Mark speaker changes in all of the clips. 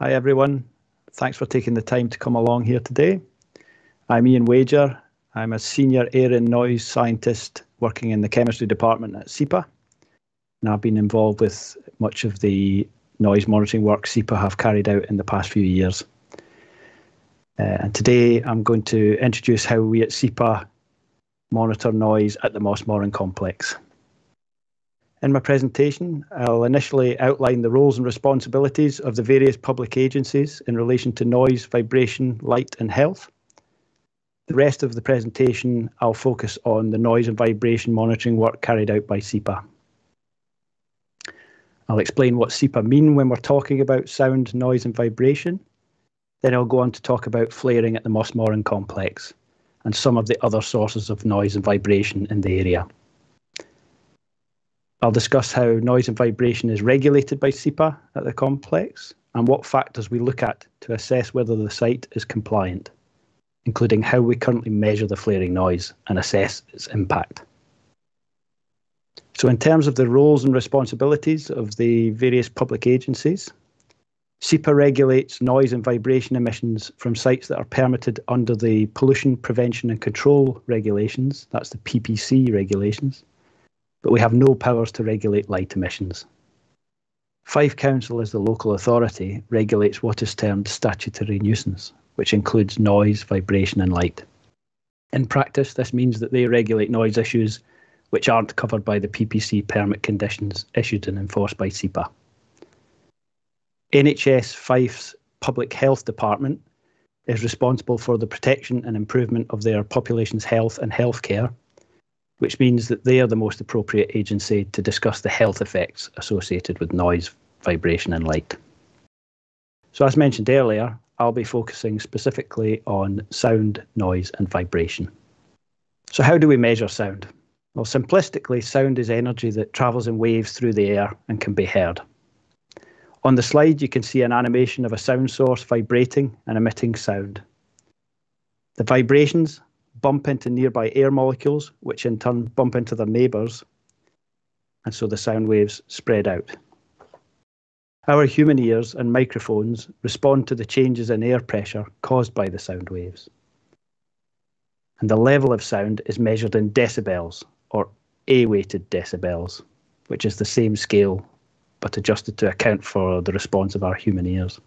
Speaker 1: Hi, everyone. Thanks for taking the time to come along here today. I'm Ian Wager. I'm a senior air and noise scientist working in the chemistry department at SEPA. And I've been involved with much of the noise monitoring work SEPA have carried out in the past few years. Uh, and today I'm going to introduce how we at SEPA monitor noise at the Mossmorran complex. In my presentation, I'll initially outline the roles and responsibilities of the various public agencies in relation to noise, vibration, light and health. The rest of the presentation, I'll focus on the noise and vibration monitoring work carried out by SEPA. I'll explain what SEPA mean when we're talking about sound, noise and vibration. Then I'll go on to talk about flaring at the Mossmorran complex and some of the other sources of noise and vibration in the area. I'll discuss how noise and vibration is regulated by SEPA at the complex and what factors we look at to assess whether the site is compliant, including how we currently measure the flaring noise and assess its impact. So in terms of the roles and responsibilities of the various public agencies, SEPA regulates noise and vibration emissions from sites that are permitted under the Pollution Prevention and Control regulations, that's the PPC regulations, but we have no powers to regulate light emissions. Fife Council, as the local authority, regulates what is termed statutory nuisance, which includes noise, vibration, and light. In practice, this means that they regulate noise issues which aren't covered by the PPC permit conditions issued and enforced by SEPA. NHS Fife's Public Health Department is responsible for the protection and improvement of their population's health and healthcare which means that they are the most appropriate agency to discuss the health effects associated with noise, vibration, and light. So, as mentioned earlier, I'll be focusing specifically on sound, noise, and vibration. So, how do we measure sound? Well, simplistically, sound is energy that travels in waves through the air and can be heard. On the slide, you can see an animation of a sound source vibrating and emitting sound. The vibrations bump into nearby air molecules, which in turn bump into their neighbours, and so the sound waves spread out. Our human ears and microphones respond to the changes in air pressure caused by the sound waves. And the level of sound is measured in decibels, or A weighted decibels, which is the same scale but adjusted to account for the response of our human ears.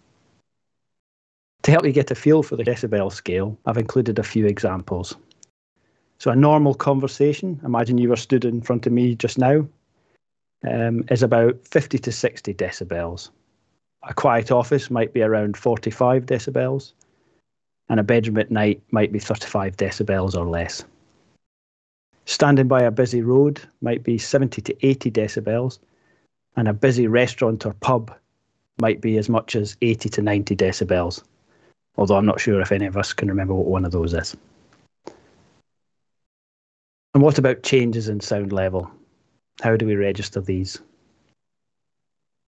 Speaker 1: To help you get a feel for the decibel scale, I've included a few examples. So a normal conversation, imagine you were stood in front of me just now, um, is about 50 to 60 decibels. A quiet office might be around 45 decibels, and a bedroom at night might be 35 decibels or less. Standing by a busy road might be 70 to 80 decibels, and a busy restaurant or pub might be as much as 80 to 90 decibels, although I'm not sure if any of us can remember what one of those is. And what about changes in sound level? How do we register these?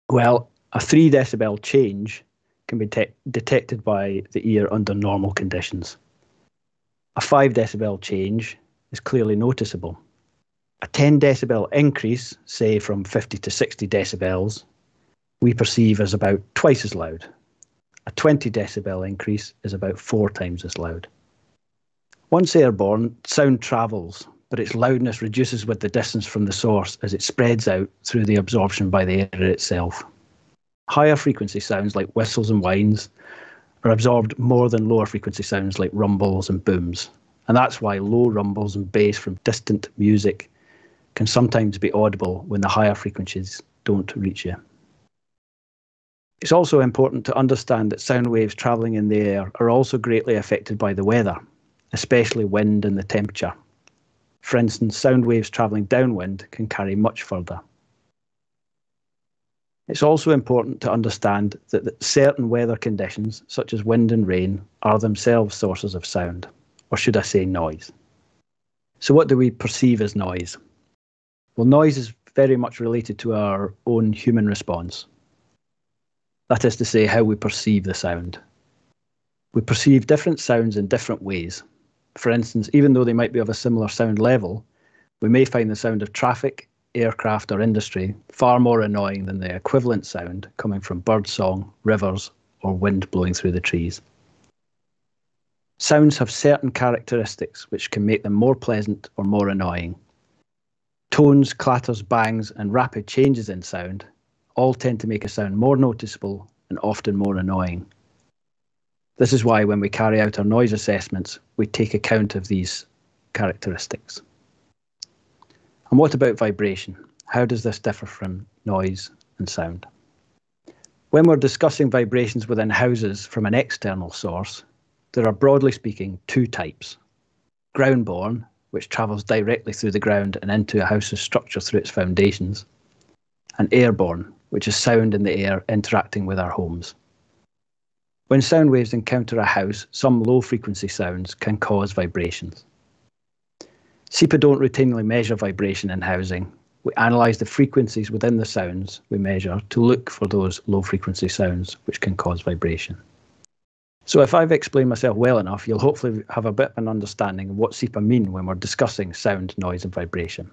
Speaker 1: Well, a 3 decibel change can be te- detected by the ear under normal conditions. A 5 decibel change is clearly noticeable. A 10 decibel increase, say from 50 to 60 decibels, we perceive as about twice as loud. A 20 decibel increase is about four times as loud. Once airborne, sound travels but its loudness reduces with the distance from the source as it spreads out through the absorption by the air itself. Higher frequency sounds like whistles and whines are absorbed more than lower frequency sounds like rumbles and booms. And that's why low rumbles and bass from distant music can sometimes be audible when the higher frequencies don't reach you. It's also important to understand that sound waves travelling in the air are also greatly affected by the weather, especially wind and the temperature. For instance, sound waves travelling downwind can carry much further. It's also important to understand that certain weather conditions, such as wind and rain, are themselves sources of sound, or should I say noise. So, what do we perceive as noise? Well, noise is very much related to our own human response. That is to say, how we perceive the sound. We perceive different sounds in different ways, for instance, even though they might be of a similar sound level, we may find the sound of traffic, aircraft, or industry far more annoying than the equivalent sound coming from birdsong, rivers, or wind blowing through the trees. Sounds have certain characteristics which can make them more pleasant or more annoying. Tones, clatters, bangs, and rapid changes in sound all tend to make a sound more noticeable and often more annoying. This is why when we carry out our noise assessments, we take account of these characteristics. And what about vibration? How does this differ from noise and sound? When we're discussing vibrations within houses from an external source, there are broadly speaking two types. Ground-borne, which travels directly through the ground and into a house's structure through its foundations, and airborne, which is sound in the air interacting with our homes. When sound waves encounter a house, some low frequency sounds can cause vibrations. SEPA don't routinely measure vibration in housing. We analyse the frequencies within the sounds we measure to look for those low frequency sounds which can cause vibration. So if I've explained myself well enough, you'll hopefully have a bit of an understanding of what SEPA mean when we're discussing sound, noise and vibration.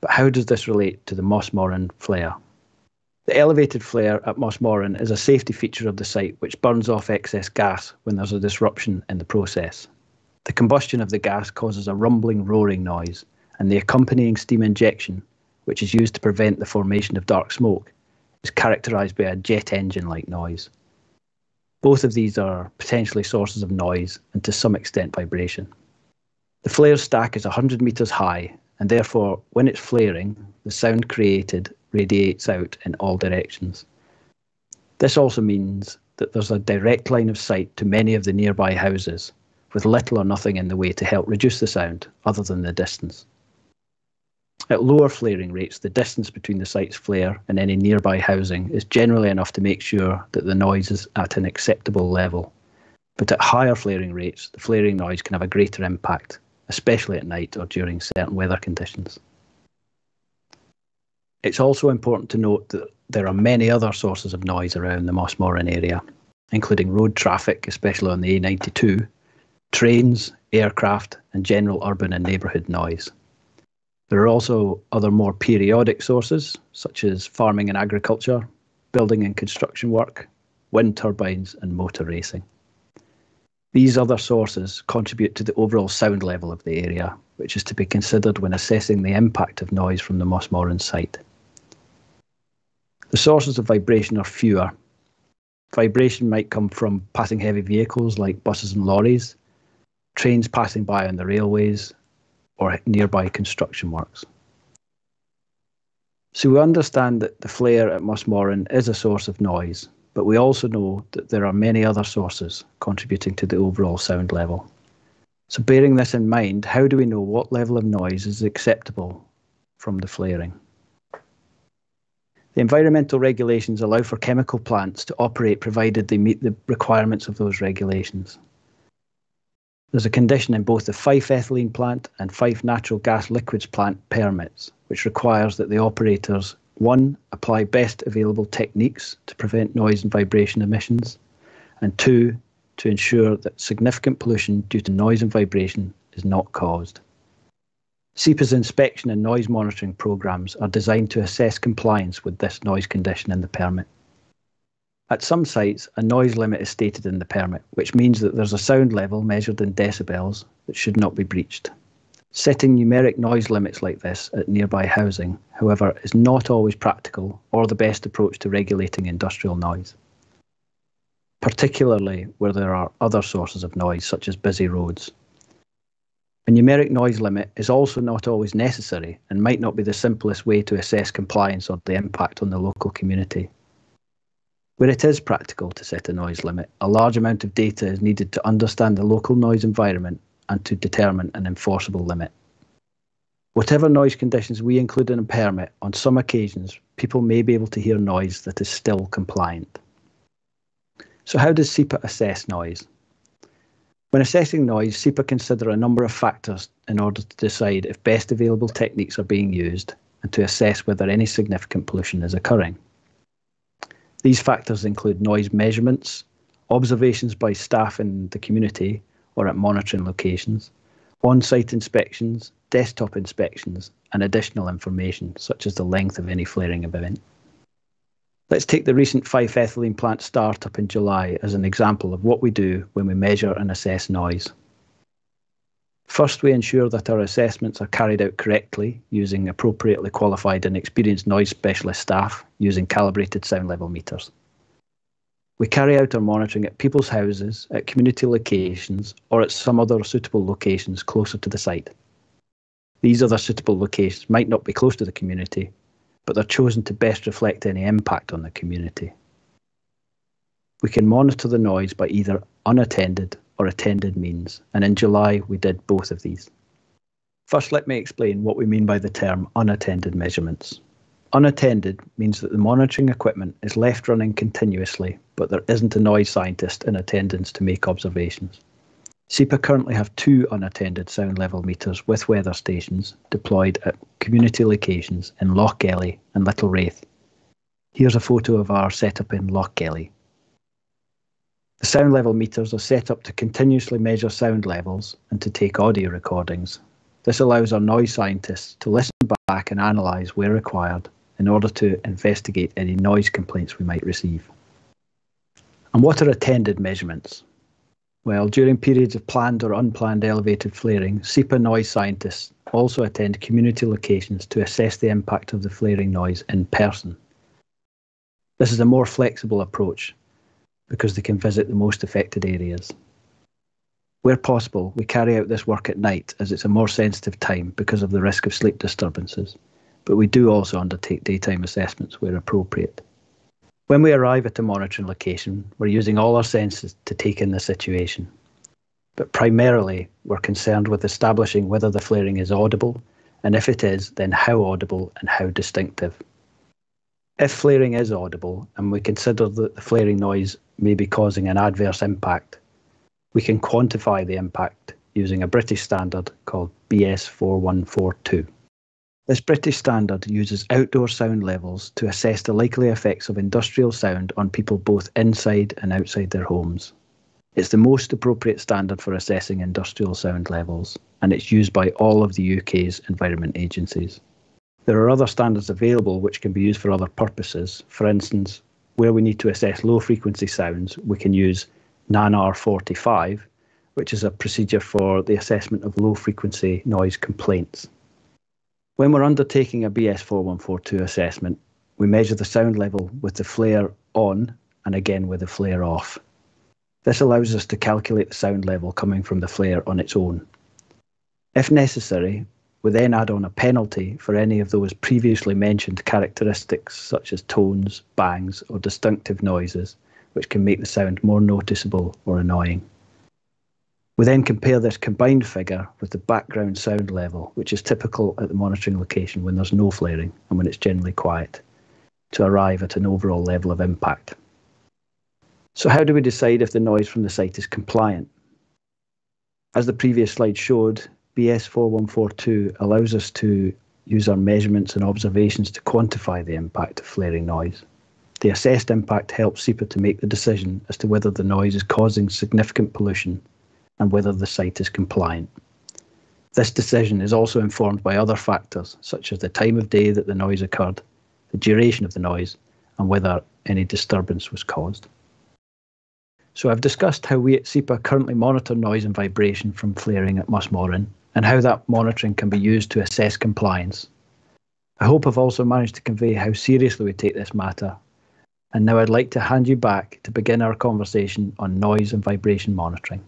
Speaker 1: But how does this relate to the Mossmorran flare? The elevated flare at Mossmorran is a safety feature of the site which burns off excess gas when there's a disruption in the process. The combustion of the gas causes a rumbling, roaring noise, and the accompanying steam injection, which is used to prevent the formation of dark smoke, is characterised by a jet engine like noise. Both of these are potentially sources of noise and to some extent vibration. The flare stack is 100 metres high, and therefore, when it's flaring, the sound created radiates out in all directions. This also means that there's a direct line of sight to many of the nearby houses, with little or nothing in the way to help reduce the sound other than the distance. At lower flaring rates, the distance between the site's flare and any nearby housing is generally enough to make sure that the noise is at an acceptable level. But at higher flaring rates, the flaring noise can have a greater impact, especially at night or during certain weather conditions. It's also important to note that there are many other sources of noise around the Mossmorran area, including road traffic, especially on the A92, trains, aircraft, and general urban and neighbourhood noise. There are also other more periodic sources, such as farming and agriculture, building and construction work, wind turbines, and motor racing. These other sources contribute to the overall sound level of the area, which is to be considered when assessing the impact of noise from the Mossmorran site. The sources of vibration are fewer. Vibration might come from passing heavy vehicles like buses and lorries, trains passing by on the railways, or nearby construction works. So we understand that the flare at Mossmorran is a source of noise, but we also know that there are many other sources contributing to the overall sound level. So bearing this in mind, how do we know what level of noise is acceptable from the flaring? The environmental regulations allow for chemical plants to operate provided they meet the requirements of those regulations. There's a condition in both the Fife ethylene plant and Fife natural gas liquids plant permits, which requires that the operators one, apply best available techniques to prevent noise and vibration emissions, and two, to ensure that significant pollution due to noise and vibration is not caused. SEPA's inspection and noise monitoring programs are designed to assess compliance with this noise condition in the permit. At some sites, a noise limit is stated in the permit, which means that there's a sound level measured in decibels that should not be breached. Setting numeric noise limits like this at nearby housing, however, is not always practical or the best approach to regulating industrial noise, particularly where there are other sources of noise, such as busy roads. A numeric noise limit is also not always necessary and might not be the simplest way to assess compliance or the impact on the local community. Where it is practical to set a noise limit, a large amount of data is needed to understand the local noise environment and to determine an enforceable limit. Whatever noise conditions we include in a permit, on some occasions, people may be able to hear noise that is still compliant. So how does SEPA assess noise? When assessing noise, SEPA consider a number of factors in order to decide if best available techniques are being used and to assess whether any significant pollution is occurring. These factors include noise measurements, observations by staff in the community or at monitoring locations, on-site inspections, desktop inspections, and additional information such as the length of any flaring event. Let's take the recent Fife ethylene plant startup in July as an example of what we do when we measure and assess noise. First, we ensure that our assessments are carried out correctly using appropriately qualified and experienced noise specialist staff using calibrated sound level meters. We carry out our monitoring at people's houses, at community locations, or at some other suitable locations closer to the site. These other suitable locations might not be close to the community, but they're chosen to best reflect any impact on the community. We can monitor the noise by either unattended or attended means, and in July we did both of these. First, let me explain what we mean by the term unattended measurements. Unattended means that the monitoring equipment is left running continuously, but there isn't a noise scientist in attendance to make observations. SEPA currently have two unattended sound level meters with weather stations deployed at community locations in Lochgelly and Little Raith. Here's a photo of our setup in Lochgelly. The sound level meters are set up to continuously measure sound levels and to take audio recordings. This allows our noise scientists to listen back and analyse where required in order to investigate any noise complaints we might receive. And what are attended measurements? Well, during periods of planned or unplanned elevated flaring, SEPA noise scientists also attend community locations to assess the impact of the flaring noise in person. This is a more flexible approach because they can visit the most affected areas. Where possible, we carry out this work at night as it's a more sensitive time because of the risk of sleep disturbances, but we do also undertake daytime assessments where appropriate. When we arrive at a monitoring location, we're using all our senses to take in the situation. But primarily, we're concerned with establishing whether the flaring is audible, and if it is, then how audible and how distinctive. If flaring is audible, and we consider that the flaring noise may be causing an adverse impact, we can quantify the impact using a British standard called BS 4142. This British standard uses outdoor sound levels to assess the likely effects of industrial sound on people both inside and outside their homes. It's the most appropriate standard for assessing industrial sound levels, and it's used by all of the UK's environment agencies. There are other standards available which can be used for other purposes. For instance, where we need to assess low frequency sounds, we can use NANR 45, which is a procedure for the assessment of low frequency noise complaints. When we're undertaking a BS 4142 assessment, we measure the sound level with the flare on and again with the flare off. This allows us to calculate the sound level coming from the flare on its own. If necessary, we then add on a penalty for any of those previously mentioned characteristics such as tones, bangs, or distinctive noises, which can make the sound more noticeable or annoying. We then compare this combined figure with the background sound level, which is typical at the monitoring location when there's no flaring and when it's generally quiet, to arrive at an overall level of impact. So how do we decide if the noise from the site is compliant? As the previous slide showed, BS 4142 allows us to use our measurements and observations to quantify the impact of flaring noise. The assessed impact helps SEPA to make the decision as to whether the noise is causing significant pollution and whether the site is compliant. This decision is also informed by other factors, such as the time of day that the noise occurred, the duration of the noise, and whether any disturbance was caused. So I've discussed how we at SEPA currently monitor noise and vibration from flaring at Mossmorran and how that monitoring can be used to assess compliance. I hope I've also managed to convey how seriously we take this matter. And now I'd like to hand you back to begin our conversation on noise and vibration monitoring.